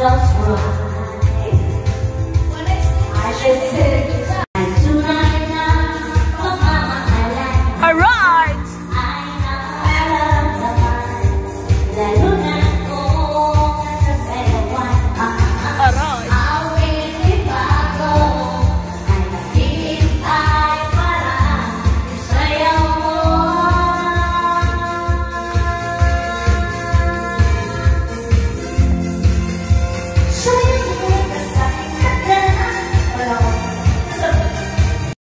just. I should